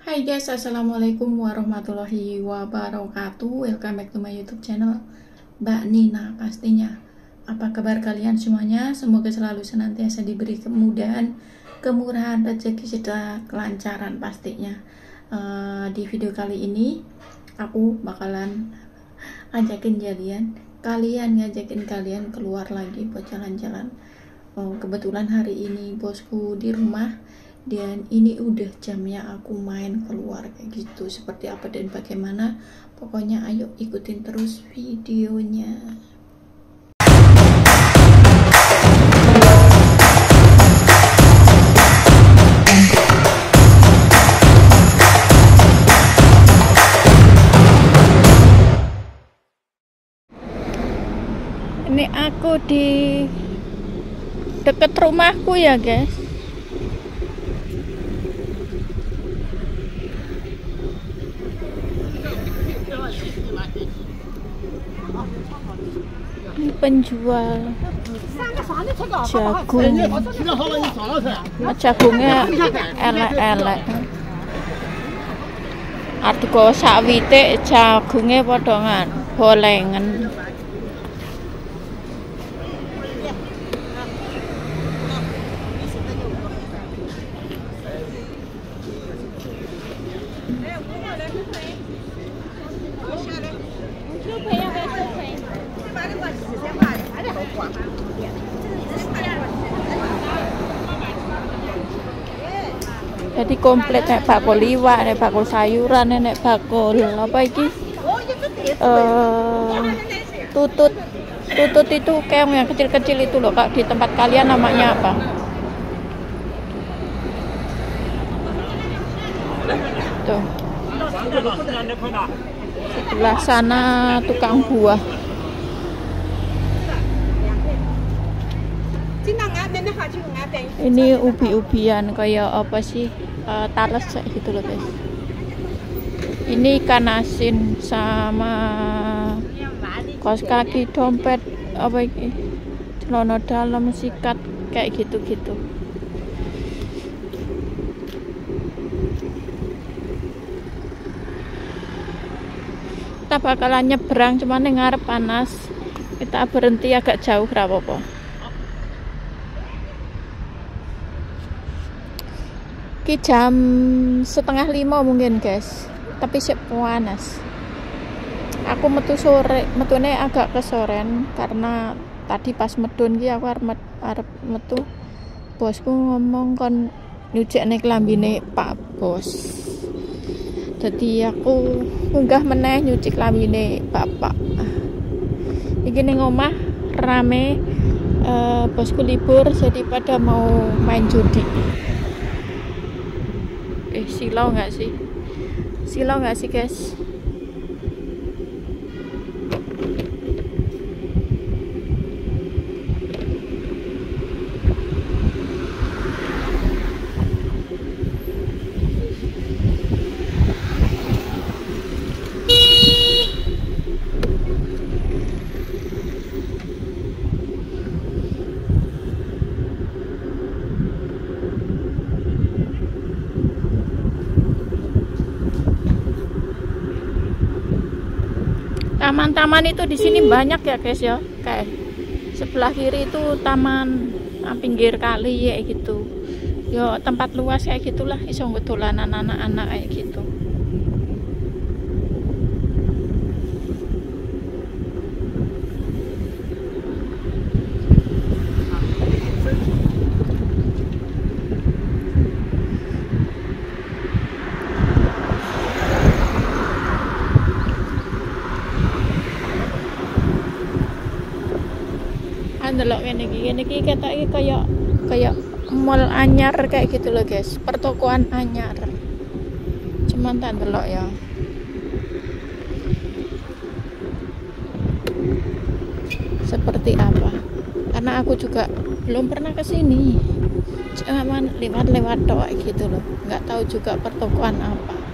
Hai guys, assalamualaikum warahmatullahi wabarakatuh. Welcome back to my YouTube channel, Mbak Nina. Pastinya, apa kabar kalian semuanya? Semoga selalu senantiasa diberi kemudahan, kemurahan, rezeki serta kelancaran pastinya. Uh, di video kali ini, aku bakalan ajakin jadian kalian ngajakin kalian keluar lagi buat jalan-jalan. Oh, kebetulan hari ini bosku di rumah dan ini udah jamnya aku main keluar kayak gitu seperti apa dan bagaimana. Pokoknya ayo ikutin terus videonya. Ini aku di deket rumahku ya guys penjual. Jagung. Jagungnya elek-elek. Artikel jagunge padha ngan bolengen. Jadi komplit nek bakul liwak nek bakul sayuran nek bakul apa iki? Uh, tutut tutut itu keong yang kecil-kecil itu loh kak di tempat kalian namanya apa? Tuh. Sebelah sana tukang buah. Ini ubi-ubian kayak apa sih uh, talas gitu loh guys. Ini ikan asin sama kaos kaki dompet apa ini celana dalam sikat kayak gitu-gitu. Kita bakalan nyebrang cuman ngarep panas. Kita berhenti agak jauh apa-apa Ki jam setengah lima mungkin guys. Tapi siap panas. Aku metu sore metune agak kesoren karena tadi pas medun ki aku arep, arep metu. Bosku ngomong kon nyucek nek lambine pak bos. Jadi aku munggah meneh nyuci lambine bapak. Iki ning omah rame uh, bosku libur jadi pada mau main judi eh silau nggak sih? Silau nggak sih guys taman-taman itu di sini banyak ya guys ya. Kayak sebelah kiri itu taman ah, pinggir kali ya gitu. Yo tempat luas kayak gitulah iso betulan anak-anak kayak gitu ndelok ngene iki. Ngene iki ketoke kaya kaya mall anyar kayak gitu loh guys. Pertokoan anyar. Cuman tak ndelok ya. Seperti apa? Karena aku juga belum pernah ke sini. Cuman lewat-lewat doa gitu loh. Nggak tahu juga pertokoan apa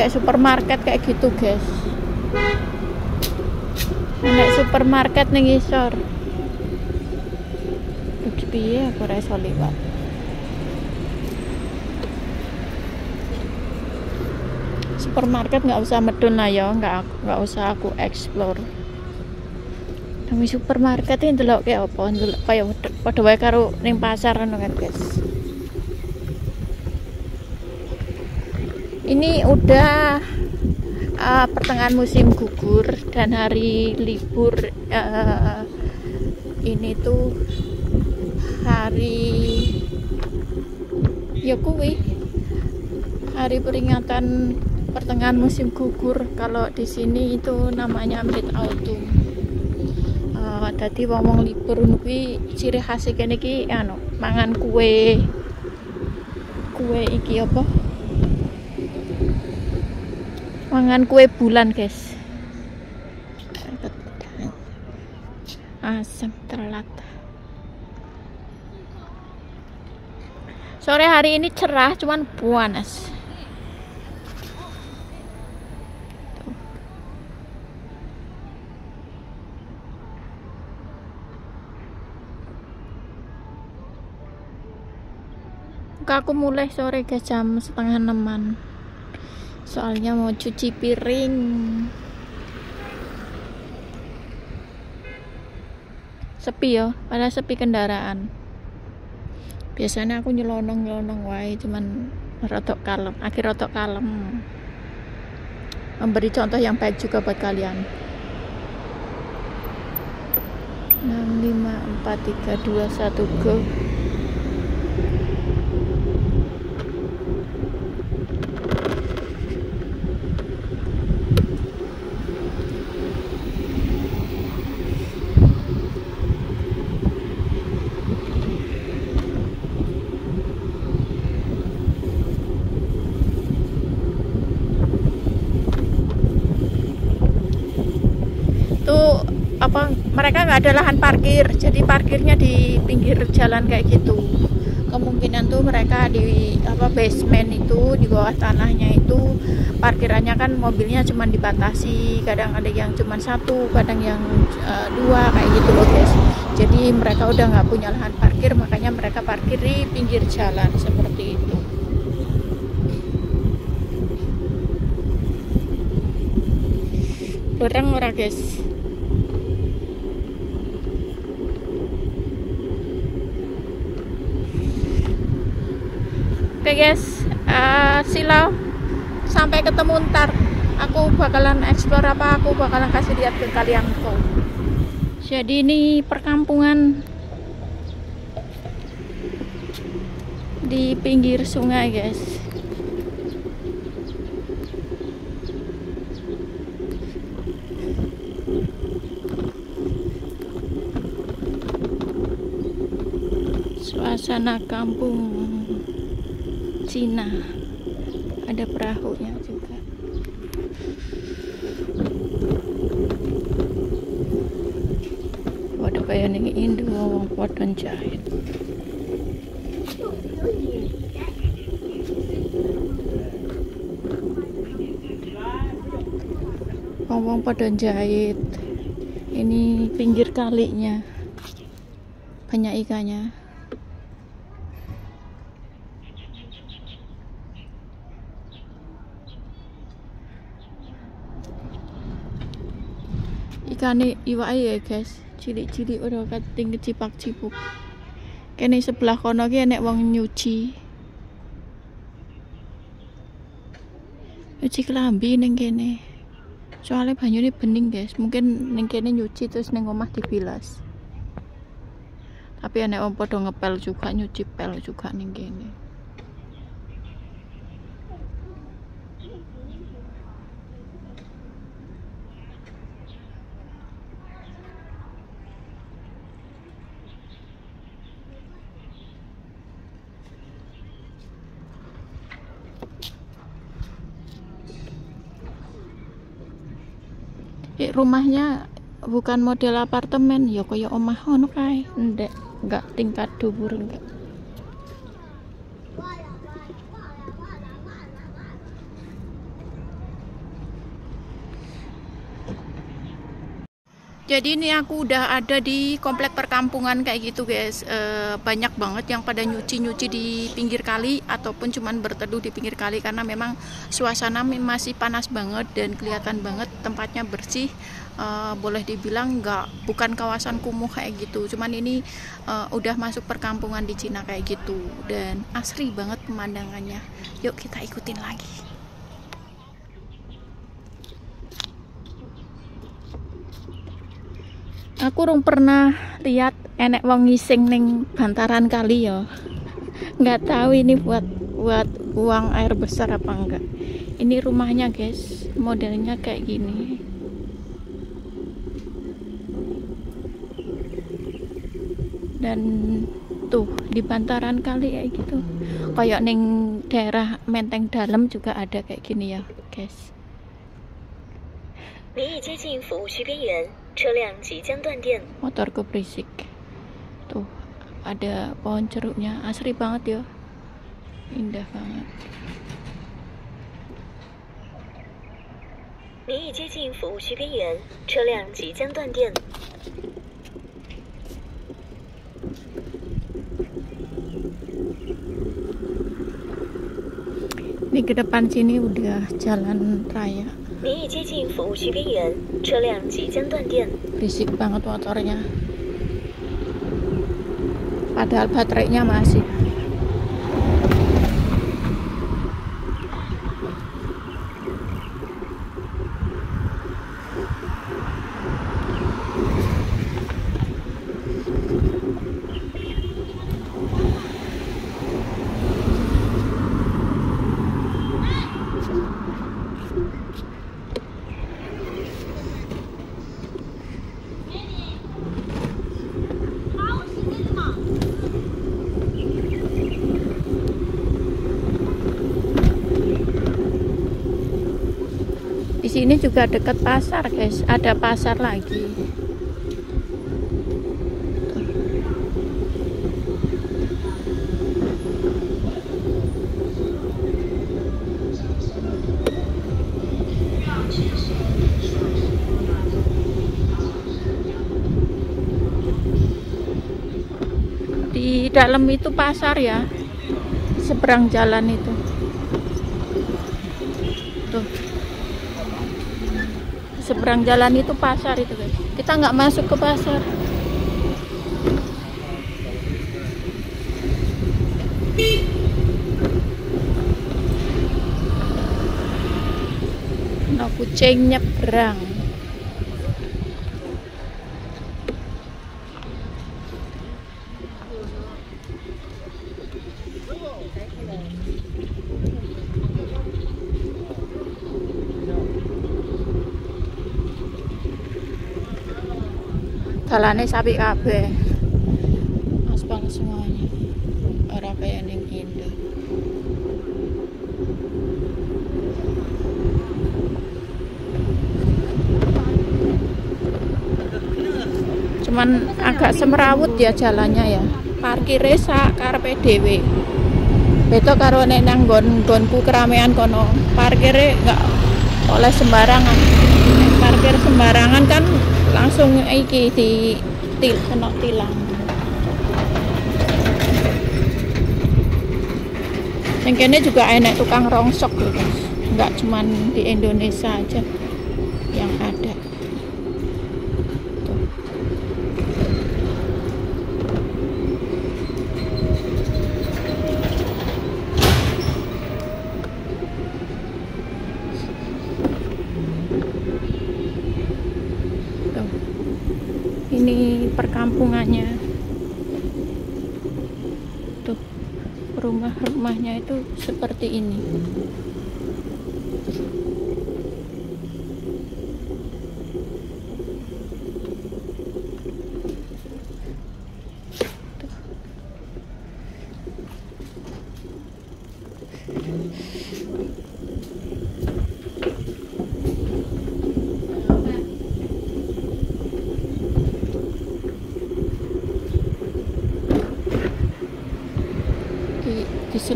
kayak supermarket kayak gitu guys. Nek supermarket ning isor piye aku ora iso liwat supermarket nggak usah medun lah ya nggak nggak usah aku explore. Tapi supermarket ini dulu kayak apa? Dulu kayak pada wae karo ning pasar kan guys ini udah uh, pertengahan musim gugur dan hari libur uh, ini tuh hari ya kuwi hari peringatan pertengahan musim gugur. Kalau di sini itu namanya mid autumn. Tadi ngomong libur kuwi ciri khas kene iki anu mangan kue. Kue iki apa mangan kue bulan guys. Asam telat sore hari ini cerah cuman panas aku mulai sore ke jam setengah enaman soalnya mau cuci piring. Sepi ya pada sepi kendaraan. Biasanya aku nyelonong nyelonong wae cuman rotok kalem akhir rotok kalem. Memberi contoh yang baik juga buat kalian. 6 5 4 3 2 1 go apa mereka nggak ada lahan parkir jadi parkirnya di pinggir jalan kayak gitu. Kemungkinan tuh mereka di apa basement itu di bawah tanahnya itu parkirannya kan mobilnya cuma dibatasi. Kadang ada yang cuma satu kadang yang uh, dua kayak gitu loh guys. Jadi mereka udah nggak punya lahan parkir makanya mereka parkir di pinggir jalan seperti itu. Orang-orang guys Oke guys, uh, silau sampai ketemu ntar. Aku bakalan explore apa, aku bakalan kasih lihat ke kalian kok. Jadi ini perkampungan di pinggir sungai guys. Suasana kampung Cina. Ada perahunya juga. Waduh kayak nih Indo wong podon jahit. Wong podon jahit. Ini pinggir kalinya. Banyak ikannya ikane iwake ya guys. Cilik-cilik ora kating kecipak-cipuk. Kene sebelah kono ki enek wong nyuci. Nyuci kelambi ning kene. Soalnya banyune bening guys. Mungkin ning kene nyuci terus ning omah dibilas. Tapi enek wong padha ngepel juga nyuci pel juga ning kene rumahnya bukan model apartemen ya kaya omah ngono kae. Ndek enggak tingkat dubur enggak Jadi ini aku udah ada di komplek perkampungan kayak gitu guys. E, banyak banget yang pada nyuci-nyuci di pinggir kali ataupun cuman berteduh di pinggir kali karena memang suasana masih panas banget dan kelihatan banget tempatnya bersih. E, boleh dibilang nggak bukan kawasan kumuh kayak gitu. Cuman ini e, udah masuk perkampungan di Cina kayak gitu dan asri banget pemandangannya. Yuk kita ikutin lagi. aku rung pernah lihat enek wong ngising ning bantaran kali ya nggak tahu ini buat buat uang air besar apa enggak ini rumahnya guys modelnya kayak gini dan tuh di bantaran kali kayak gitu kayak neng daerah menteng dalam juga ada kayak gini ya guys 您已接近服务区边缘。 Motorku berisik. Tuh, ada pohon ceruknya. Asri banget ya. Indah banget. Ini ke depan sini udah jalan raya. Bisik banget motornya. Padahal baterainya masih sini juga dekat pasar guys. Ada pasar lagi. Di dalam itu pasar ya seberang jalan itu. Tuh seberang jalan itu pasar itu guys. Kita nggak masuk ke pasar. Nah kucing nyebrang dalane sapi kabeh. Aspal semuanya. Ora kayak ning Indo. Cuman agak semerawut ya jalannya ya. Parkir sak karepe dhewe. Beda karo nek nang nggon-nggonku keramaian kono. Parkirnya enggak oleh sembarangan. Parkir sembarangan kan langsung iki di til kena tilang. Yang kene juga enak tukang rongsok loh guys nggak cuman di Indonesia aja yang ada ini perkampungannya tuh rumah-rumahnya itu seperti ini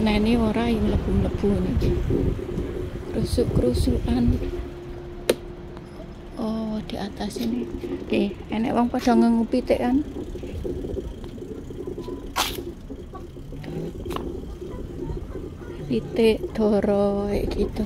diseneni ora yang lebu-lebu niki kerusuk-kerusukan oh di atas ini. Oke enek wong pada ngengupitik kan? Pitik doro kayak gitu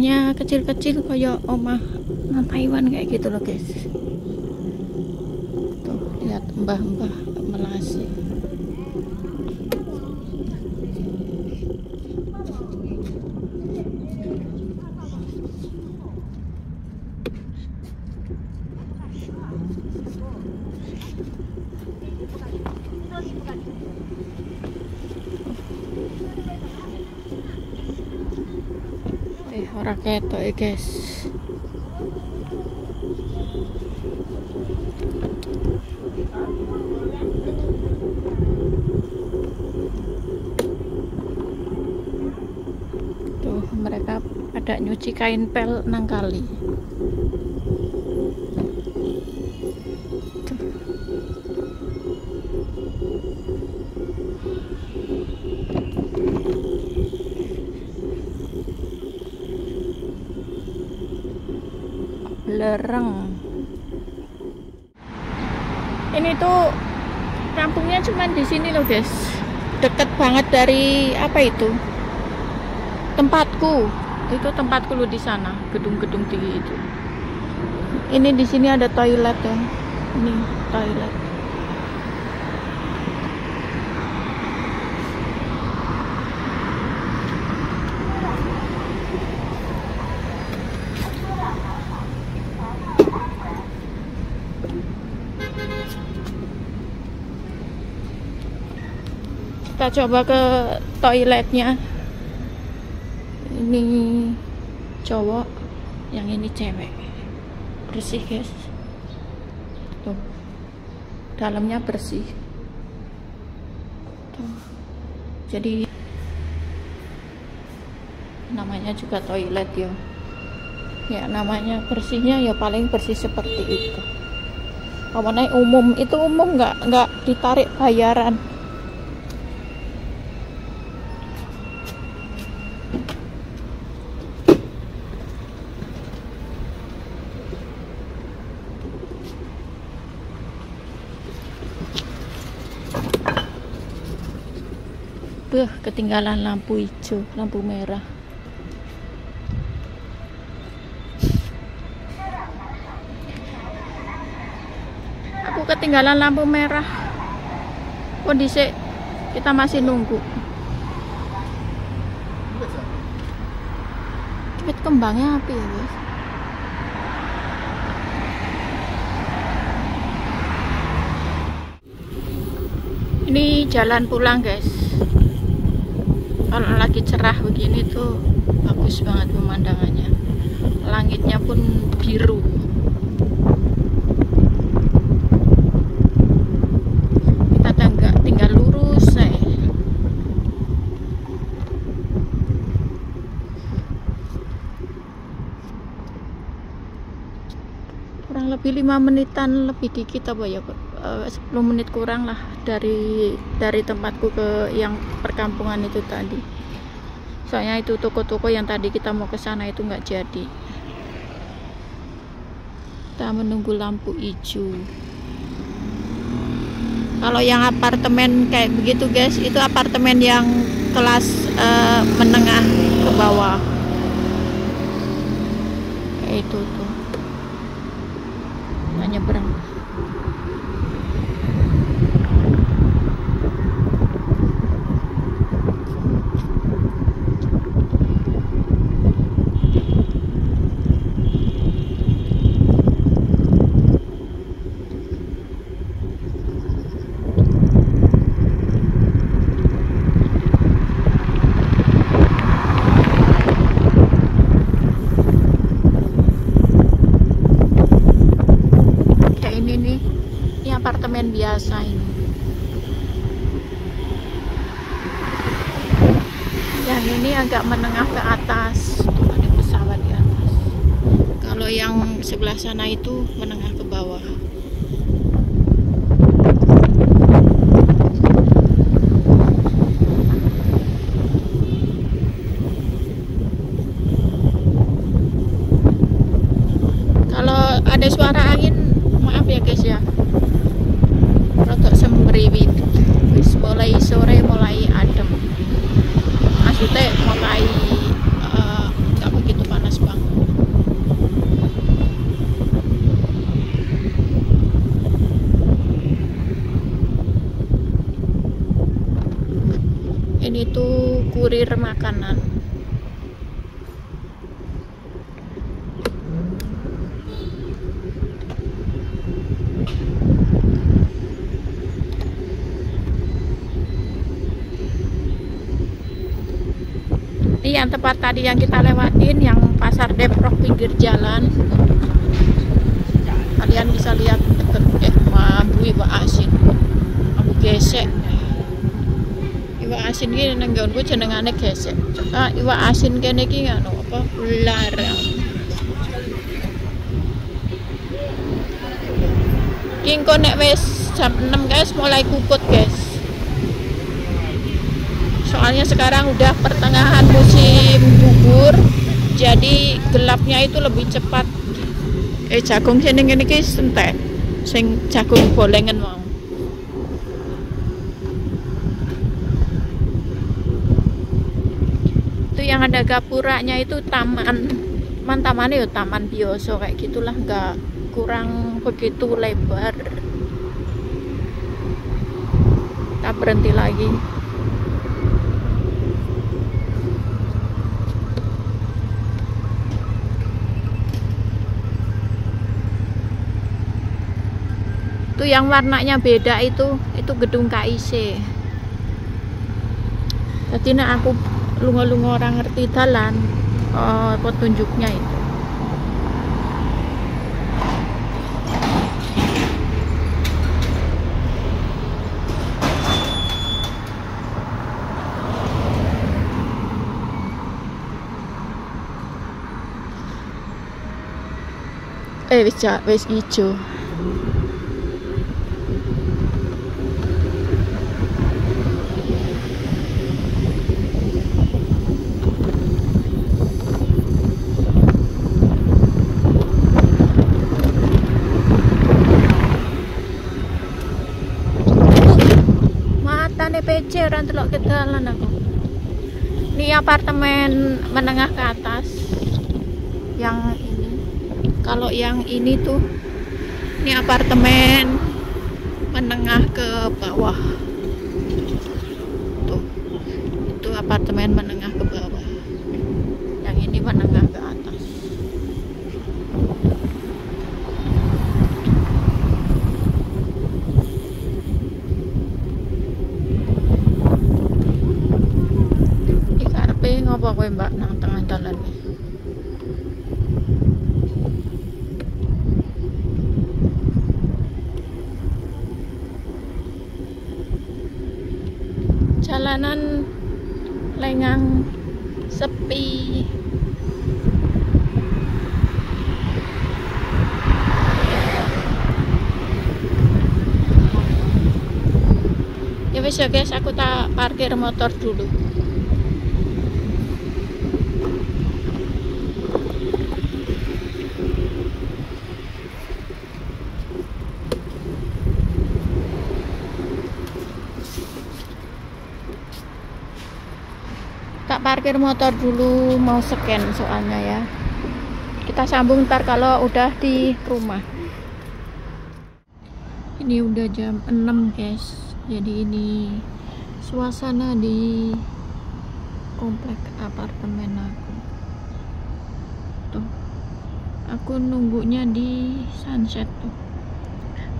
rumahnya kecil-kecil kayak omah Nah, Taiwan kayak gitu loh guys. Tuh lihat mbah-mbah melasi eh ora ketok ya guys. Tuh mereka ada nyuci kain pel nang kali lereng ini tuh kampungnya cuman di sini loh guys. Deket banget dari apa itu? Tempatku. Itu tempatku loh di sana gedung-gedung tinggi itu. Ini di sini ada toilet ya. Ini toilet coba ke toiletnya. Ini cowok yang ini cewek. Bersih guys. Tuh. Dalamnya bersih. Tuh. Jadi namanya juga toilet ya. Ya namanya bersihnya ya paling bersih seperti itu. Kamu umum itu umum nggak nggak ditarik bayaran Beuh, ketinggalan lampu hijau, lampu merah. Aku ketinggalan lampu merah. Kondisi kita masih nunggu. Cepet kembangnya api ya, guys. Ini jalan pulang, guys kalau lagi cerah begini tuh bagus banget pemandangannya. Langitnya pun biru. Kita tinggal, tinggal lurus saya lebih lima menitan lebih dikit apa ya eh, 10 menit kurang lah dari dari tempatku ke yang perkampungan itu tadi. Soalnya itu toko-toko yang tadi kita mau ke sana itu nggak jadi. Kita menunggu lampu hijau. Kalau yang apartemen kayak begitu guys itu apartemen yang kelas eh, menengah ke bawah. Kayak itu tuh. Nggak nyebrang apartemen biasa ini yang ini agak menengah ke atas. Tuh ada pesawat di atas. Kalau yang sebelah sana itu menengah ke bawah ada suara angin maaf ya guys ya rotok sembriwit wis mulai sore mulai adem maksudnya mulai uh, begitu panas bang. Ini tuh kurir makanan ini yang tempat tadi yang kita lewatin yang pasar Depok pinggir jalan. Kalian bisa lihat deket eh mabu iwa asin. Abu gesek. Iwa asin gini nenggaun gue jenengane gesek. Ah iwa asin kene iki ngono apa ular King nek wis jam 6 guys mulai kukut guys soalnya sekarang udah pertengahan musim gugur jadi gelapnya itu lebih cepat. Eh jagung sini ini ki sentek. Sing jagung bolengan mau. Itu yang ada gapuranya itu taman. Man tamannya ya taman biasa kayak gitulah nggak kurang begitu lebar. Kita berhenti lagi itu yang warnanya beda itu itu gedung KIC jadi nah aku lunga-lunga orang ngerti jalan oh, petunjuknya itu. Eh wis wis ijo PC orang telok ke dalam aku. Ini apartemen menengah ke atas. Yang ini. Kalau yang ini tuh ini apartemen menengah ke bawah. Tuh itu apartemen menengah ke bawah yang ini menengah ke atas apa kowe mbak nang tengah dalan jalanan lengang sepi. Ya wis ya guys aku tak parkir motor dulu parkir motor dulu mau scan soalnya ya. Kita sambung ntar kalau udah di rumah. Ini udah jam 6 guys. Jadi ini suasana di komplek apartemen aku. Tuh aku nunggunya di sunset tuh.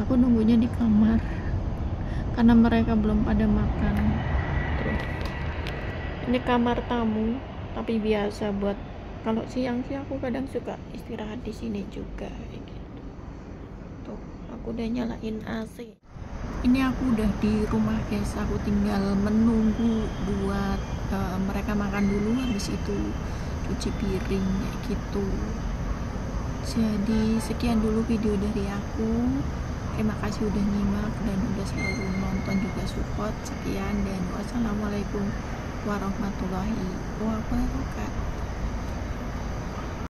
Aku nunggunya di kamar karena mereka belum pada makan ini kamar tamu tapi biasa buat kalau siang sih aku kadang suka istirahat di sini juga gitu. Tuh aku udah nyalain AC ini aku udah di rumah guys. Aku tinggal menunggu buat uh, mereka makan dulu habis itu cuci piring kayak gitu. Jadi sekian dulu video dari aku. Terima kasih udah nyimak dan udah selalu nonton juga support. Sekian dan wassalamualaikum warahmatullahi wabarakatuh